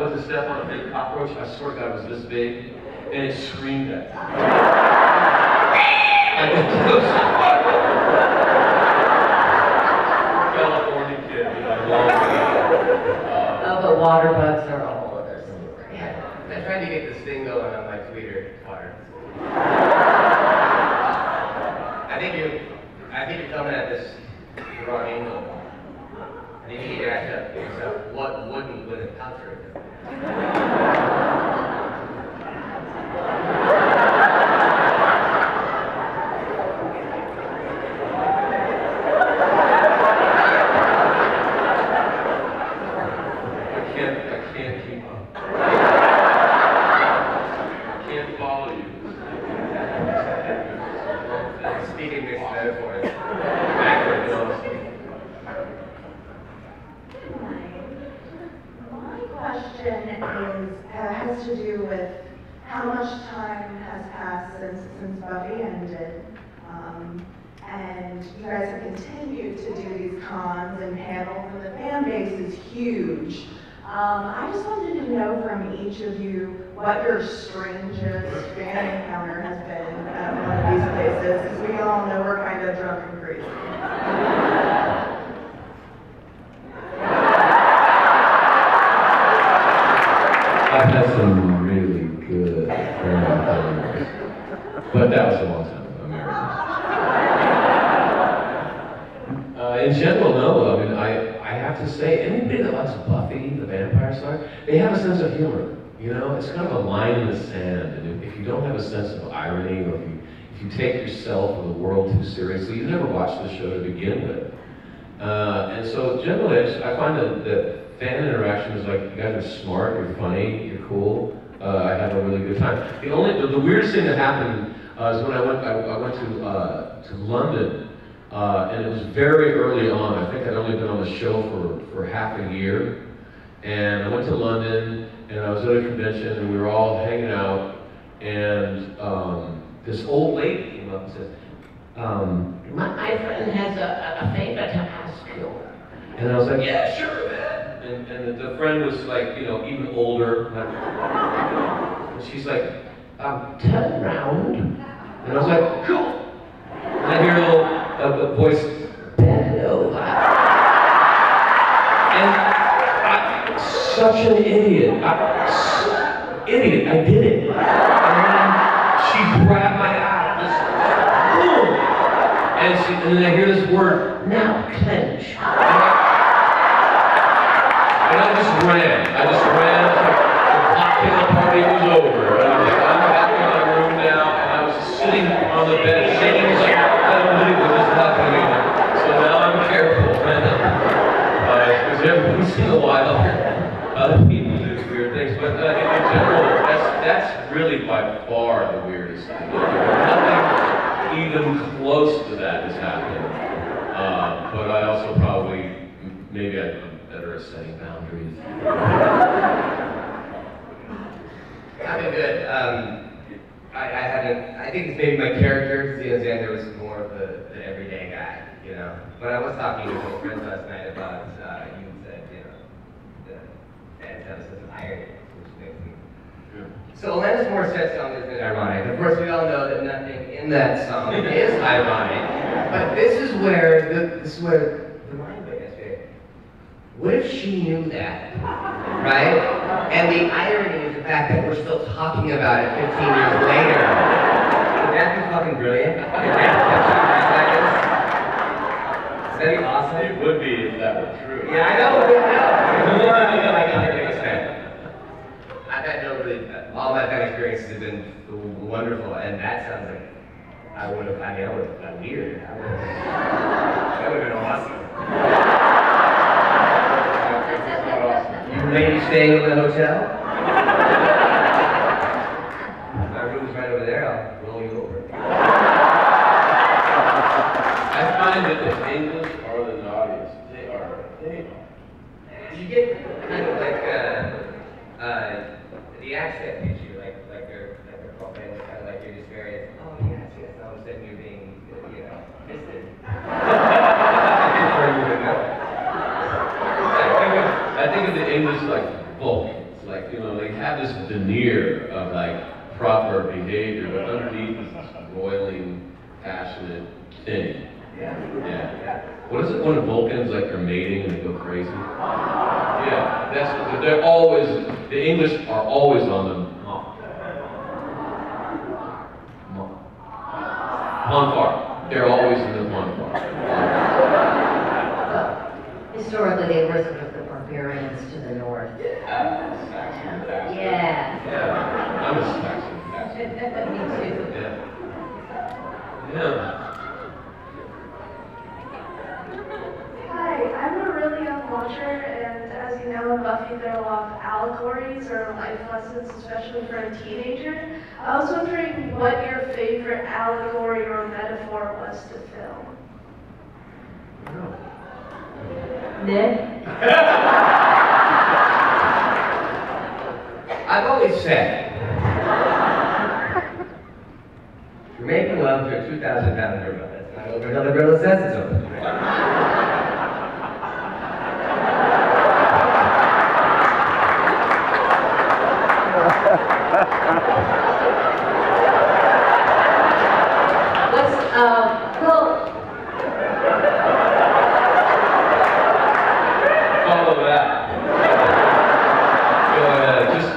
went to step on a big cockroach. I swear to God, it was this big, and it screamed at me. and it was California kid, you know, long uh, Oh, but water bugs are all over. other story. I tried to get this thing going on my Twitter card. I think you, I think you're coming at this the wrong angle. I think you need to ask yourself, Thank you. You guys have continued to do these cons and panels, and the fan base is huge. Um, I just wanted to know from each of you what your strangest fan encounter has been at one of these places, because we all know we're kind of drunk and crazy. I've had some really good but that was a long time ago. I'm married now. Uh, in general, no. I mean, I, I have to say, anybody that likes Buffy, the Vampire Slayer, they have a sense of humor. You know, it's kind of a line in the sand, and if, you don't have a sense of irony, or if you, if you take yourself or the world too seriously, you never watch the show to begin with. Uh, and so generally, I, find that, that fan interaction is like, you guys are smart, you're funny, you're cool. Uh, I have a really good time. The only, the, the weirdest thing that happened uh, is when I went, I, I went to, uh, to London, uh, and it was very early on. I think I'd only been on the show for, for half a year. And I went to London, and I was at a convention, and we were all hanging out, and um, this old lady came up and said, um, my, my friend has a, a favor to ask you. And I was like, yeah, sure, man. And, and the, the friend was like, you know, even older. And she's like, um, turn around. And I was like, cool. And I hear a little uh, a voice, such an idiot. I, idiot, I did it. And then she grabbed my eye. Boom. And, she, and then I hear this word, now clench. And I, and I just ran. I just ran. The cocktail party was over. And I was like, I'm back in my room now. And I was just sitting on the bed, shaking like, I don't believe this is happening. So now I'm careful, man. Because every once in a while, other people do weird things. But uh, in in general, that's, that's really by far the weirdest thing. Nothing even close to that has happened. Uh, but I also probably, m- maybe I'm better at setting boundaries. I've been good. Um, I, I haven't. I think it's maybe my character. You Xander was more of the, the everyday guy. You know, but I was talking to my friends last night about uh, you said you know the and has some irony, which makes me. So Alanis Morissette's song has been ironic. Of course, we all know that nothing in that song is ironic. But this is where the, this is where the mind went yesterday. What if she knew that, right? And the irony is the fact that we're still talking about it 15 years later. Would that be fucking brilliant? That be awesome? It would be if that were true. Yeah, I know, I know. More than like I'm the biggest fan. I've had no really, all my fan experiences have been wonderful, and that sounds like I would have, I mean, I would have weird. I would have, that would have been awesome. Maybe staying in the hotel? My room's right over there, I'll roll you over. I find that the English are the naughtiest. They are. They are. You get kind of like uh, uh, the accent hits you, like like they're like they're called kind of like you're just very oh yes yes. And all of a sudden you're being you know distant. Before you even know it. I think of, I think of the English like Vulcans, like have this veneer of like proper behavior, but underneath is this roiling, passionate thing. Yeah. Yeah. What is it when Vulcans like they're mating and they go crazy? Yeah, that's they're always. The English are always on the pon farr. They're always in the pon farr. Historically, they were sort of the barbarians to the north. Yeah. Yeah, I'm a Saxon. Me too. Yeah. Yeah. Hi, I'm a really young watcher, and as you know, in Buffy there are a lot of allegories or life lessons, especially for a teenager. I was wondering what your favorite allegory or metaphor was to film. Nick? I've always said, you're making love to a 2,000 pound gorilla. Another gorilla says it's over. What's, um, well, Follow that. Go ahead. Just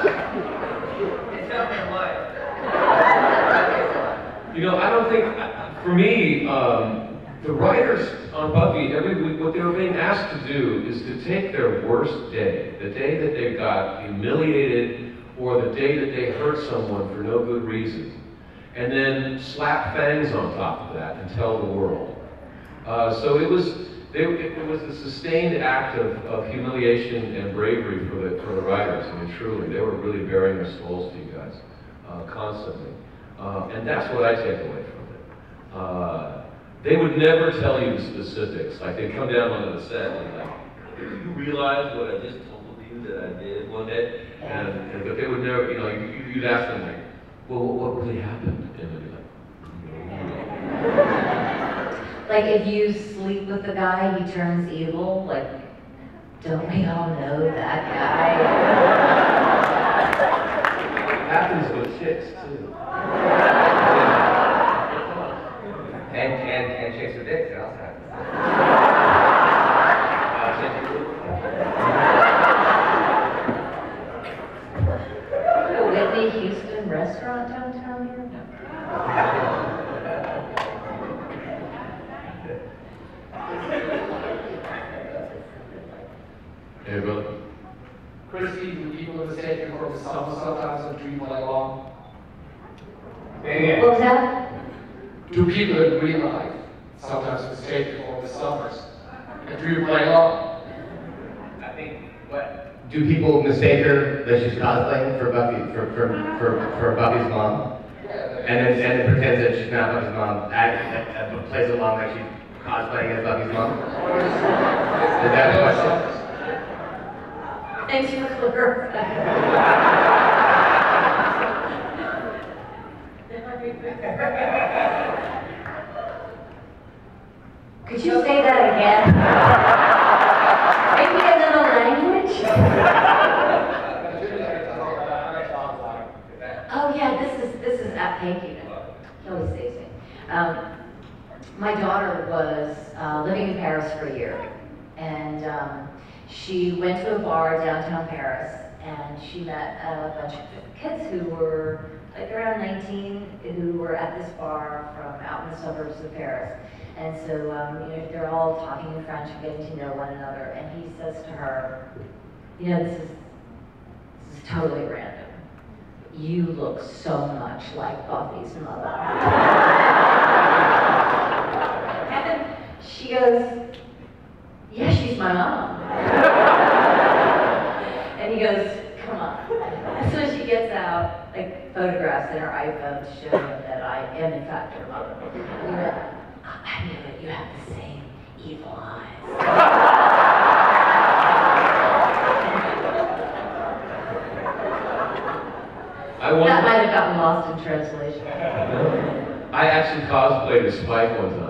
It's not their life. You know, I don't think, for me, um, the writers on Buffy, every week, what they were being asked to do is to take their worst day, the day that they got or the day that they hurt someone for no good reason, and then slap fangs on top of that and tell the world. Uh, so it was, they, it, it was a sustained act of, of humiliation and bravery for the, for the writers. I mean, truly, they were really bearing their souls to you guys uh, constantly. Uh, and that's what I take away from it. Uh, they would never tell you the specifics. Like they'd come down onto the set and like, you realize what I just told that I did one day? And, and but they would never, you know, you, you'd ask them like, well, what, what really happened? And they'd be like, no. like if you sleep with a guy, he turns evil, like, don't we all know that guy? happens with chicks too. And, and, and chicks with dicks, it also happens. A Whitney Houston restaurant downtown here? Hey, brother. Christy, do people mistake you for the summer sometimes and dream play along? What was that? Do people in real life sometimes mistake you for the summers and dream play along? I think, what, do people mistake her that she's cosplaying for Buffy, for, for, for, for Buffy's mom? And then, and then pretends that she's not Buffy's mom, act, plays along like she's cosplaying as Buffy's mom? Is that the question? Thanks for. Could you say that again? Maybe another language? Oh, yeah, this is, this is, uh, thank you. He always. Um, my daughter was uh, living in Paris for a year, and um, she went to a bar downtown Paris, and she met a bunch of kids who were like around 19, who were at this bar from out in the suburbs of Paris. And so, um, you know, they're all talking in French and getting to know one another, and he says to her, you know, this is, this is totally random. You look so much like Buffy's mother. and she goes, yeah, she's my mom. and he goes, come on. And so she gets out, like, photographs in her iPhone to show him that I am, in fact, her mother. And I knew it, you have the same evil eyes. I. That might have gotten lost in translation. I actually cosplayed as Spike one time.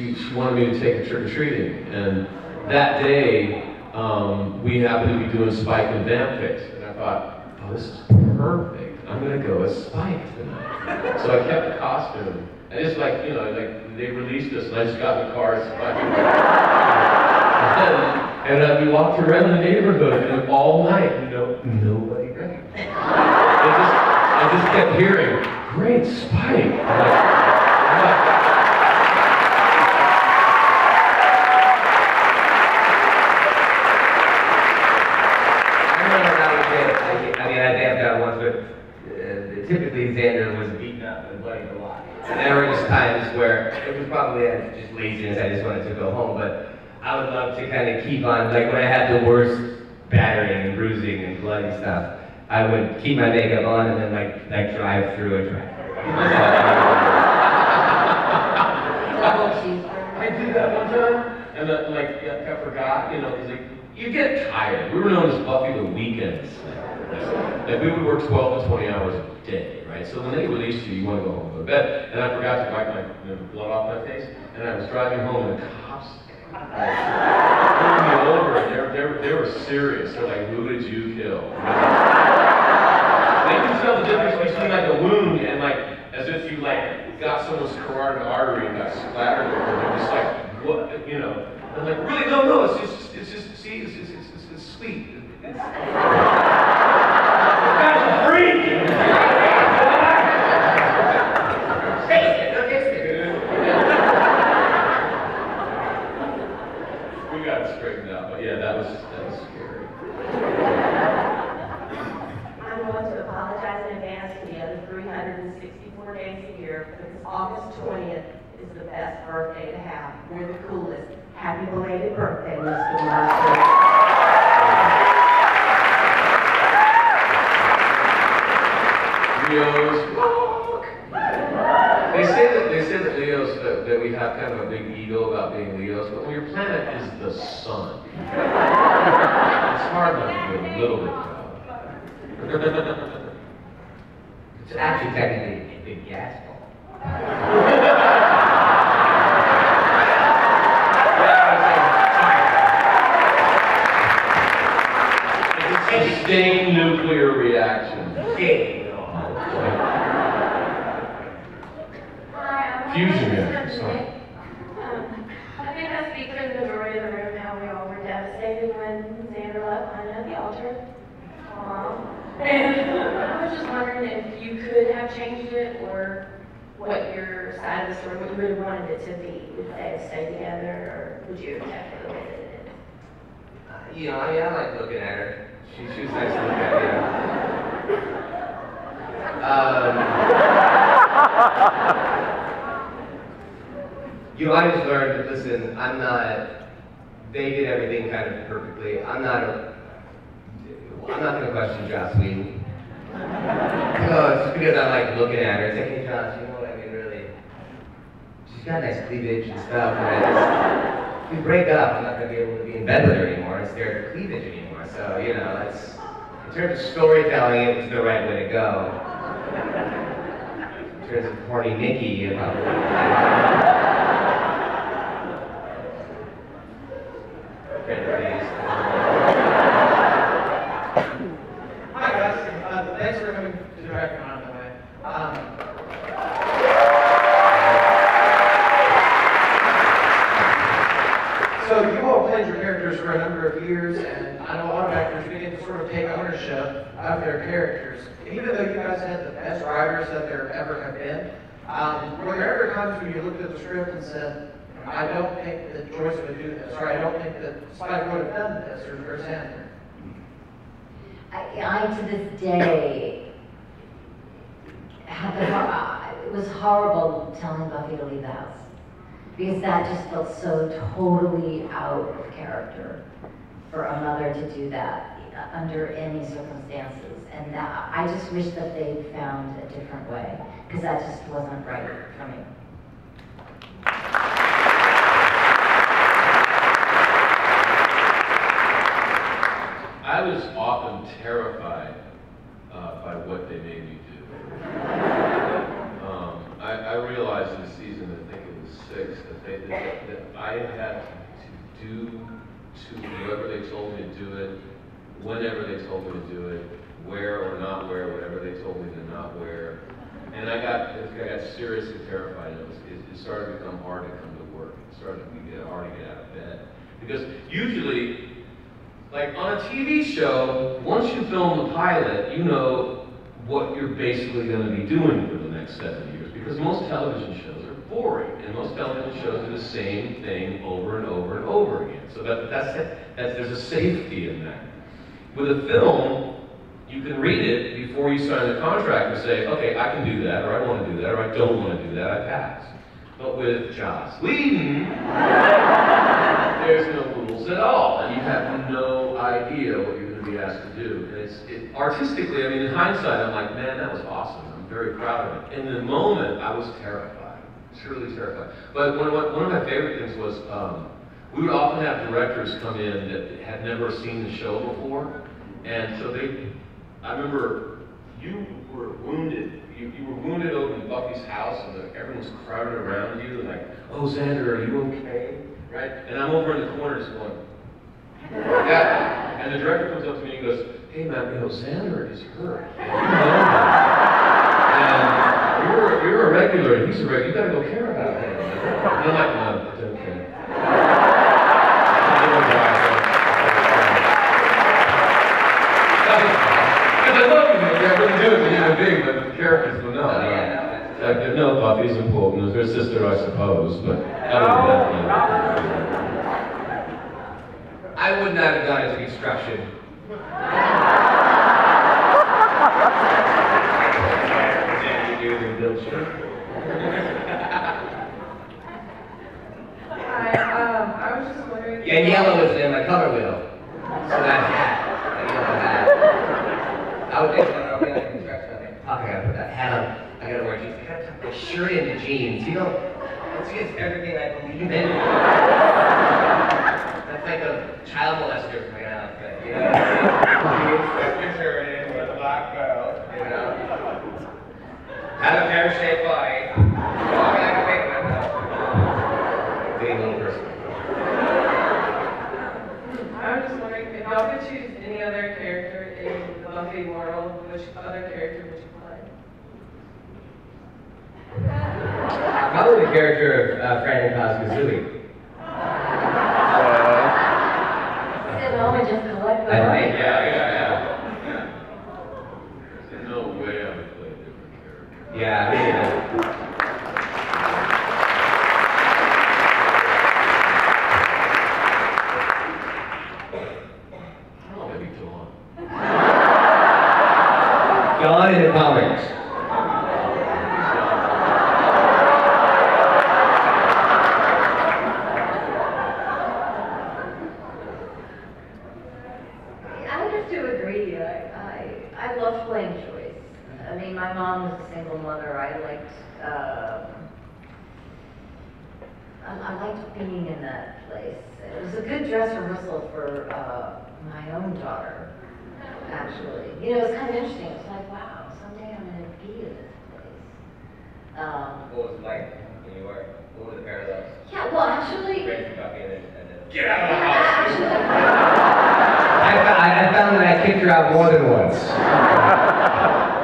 She she, wanted me to take her trick or treating. And that day, um, we happened to be doing Spike and Vamp Fix. And I thought, oh, this is perfect. I'm gonna go as Spike tonight. So I kept the costume. And it's like, you know, like they released us and I just got in the car as Spike. And, and uh, we walked around the neighborhood and all night, you know, nobody recognized me. I just, I just kept hearing, great Spike. I'm like, I'm like, I remember when I was there, I, I mean, I danced out once, but uh, typically Xander was beaten up and bloodied a lot. And there were just times where it was probably just laziness, I just wanted to go home, but I would love to kind of keep on, like when I had the worst battering and bruising and bloody stuff, I would keep my makeup on and then like, like drive through a drive. I did that one time, and like, I forgot, you know, because like, you get tired. We were known as Buffy the Weekend Slayer. Like, we would work 12 to 20 hours a day, right? So when they released you, you want to go home and go to bed. And I forgot to wipe my you know, blood off my face, and I was driving home, and the cops pulled me over, and they were, they, were, serious. They're like, who did you kill? They can tell the difference between like a wound and like as if you like got someone's carotid artery and got splattered over. They're just like, what, you know? I'm like, really? No, no. It's just, it's just, see, it's, it's, it's, it's, it's sweet. It's, That's a freak. Taste it. No, taste it. We got it straightened out, but yeah, that was that was scary. I'm going to apologize in advance for the other 364 days a year, because August 20th is the best birthday to have. You're the coolest. Happy belated birthday, Mr. Mustard. Leos walk. They say that they say that Leos that, that we have kind of a big ego about being Leos, but your planet is the sun. It's hard not to do a little bit proud. It's actually technically a big gas ball. Sustained nuclear reaction. Big. Hi, I'm Fusion Alexis reactor, sorry. Nick. Um, I think I speak for the majority of the room how we all were devastated when Xander left behind at the altar. Aw. And I was just wondering if you could have changed it or what your side of the story, what you would have wanted it to be. Would they stayed together or would you it the way that it is? Uh, You know, I mean, I like looking at her. She, she was nice to look at, you. Um, you know, I just learned that, listen, I'm not, they did everything kind of perfectly. I'm not a, I'm not gonna question Joss Whedon. No, just because I like looking at her. It's like, hey, Joss, you know what, I mean, really, she's got nice cleavage and stuff, and if we break up, I'm not gonna be able to be in bed with her anymore and stare at her cleavage anymore. So, you know, that's, in terms of storytelling, it was the right way to go. In terms of horny Nikki, you probably. Hi guys, uh, thanks for coming to the Dragon Con tonight. Um, so you all played your characters for a number of years, and I know a lot of actors begin to sort of take ownership of their characters. Even though you guys had the best writers that there ever have been, um, were there ever times when you looked at the script and said, I don't think that Joyce would do this, or I don't think that Spike would have done this, or, or Xander? I, I to this day the, it was horrible telling Buffy to leave the house because that just felt so totally out of character for a mother to do that uh, under any circumstances. And that, I just wish that they found a different way because that just wasn't right for me. I was often terrified uh, by what they made me do. Um, I, I realized this season, I think it was six, that they, that, that I had to do to whoever they told me to do it, whenever they told me to do it, wear or not wear, whatever they told me to not wear. And I got, I got seriously terrified. It was, it, it started to become hard to come to work. It started to get hard to get out of bed. Because usually, like on a TV show, once you film the pilot, you know what you're basically going to be doing for the next seven years. Because most television shows are boring, and most television shows do the same thing over and over and over again. So that, that's, that's there's a safety in that. With a film, you can read it before you sign the contract and say, okay, I can do that, or I want to do that, or I don't want to do that, I pass. But with Joss Whedon, there's no rules at all, and you have no idea what you're going to be asked to do. And it's it, artistically, I mean, in hindsight, I'm like, man, that was awesome. I'm very proud of it. In the moment, I was terrified, truly terrified. But one of my, one of my favorite things was um, we would often have directors come in that had never seen the show before, and so they. I remember you were wounded. You, you were wounded over in Buffy's house, and the, everyone was crowded around you, and like, oh, Xander, are you okay? Right? And I'm over in the corner just going, yeah. And the director comes up to me and goes, hey, man, you know, Xander is hurt. And you're, you're a regular, he's a regular. You gotta go care about him. And I'm like, no, it's okay. Because I love you, man. I really do as a human being, but the characters will know. Oh, yeah, no, Like, no, Buffy's important. There's her sister, I suppose, but other than that, no. I would not have gone into construction. Hi, um, I was just wondering. And yellow is in my color wheel. So that hat, that yellow hat. I would think when I'm in construction, I'm like, fuck, I gotta put that hat on. I gotta wear jeans. I tuck my into jeans. You know, it's against everything I believe in. That's like a child molester kind of outfit, you know? Jeans, tuck your shirt in with a black belt, you know? Have a pear-shaped body. Walk like a big one. Being a little person. I was just wondering, if y'all could choose any other character in the Buffy world, which other character would you play? Probably the character of uh, Fran Kuzui. Sit home and just collect the I money. might. Yeah, yeah, yeah. yeah. There's no way I would play a different character. Yeah, me neither. Oh, maybe Dawn. Gone in the comics. I have to agree. I, I, I love playing Joyce. I mean, my mom was a single mother. I liked, um, I, I liked being in that place. It was a good dress rehearsal for uh, my own daughter, actually. You know, it's kind of interesting. It's like, wow, someday I'm going to be in this place. Um, What was it like when you were? What were the parallels? yeah, well, actually, Raising Buffy and and then- Get out of the house! I, I I found that I kicked her out more than once.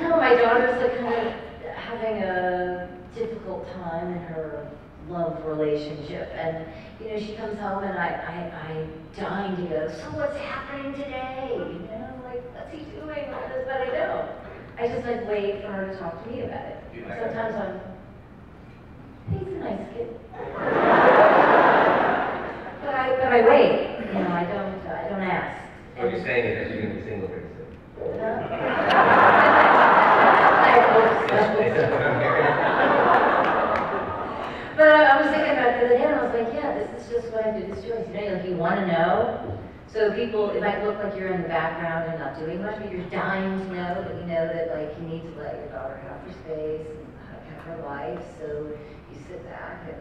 No, my daughter's like kind of having a difficult time in her love relationship. And, you know, she comes home and I, I, I'm dying to go, so what's happening today? You know, like, what's he doing? All this, but I don't. I just like wait for her to talk to me about it. You like her? Sometimes I'm, he's a nice kid. But I, but I wait, you know, I don't, uh, I don't ask. What you're saying is that she's gonna be single pretty soon. I hope Is so. that what I'm hearing? But I was thinking about it the other day, and I was like, yeah, this is just what I do this choice. You know, like you want to know. So people, it might look like you're in the background and not doing much, but you're dying to know that you know that to let your daughter have her space and have her life. So you sit back and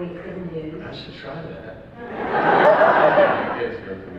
wait for the news. I should try that. Gives her information.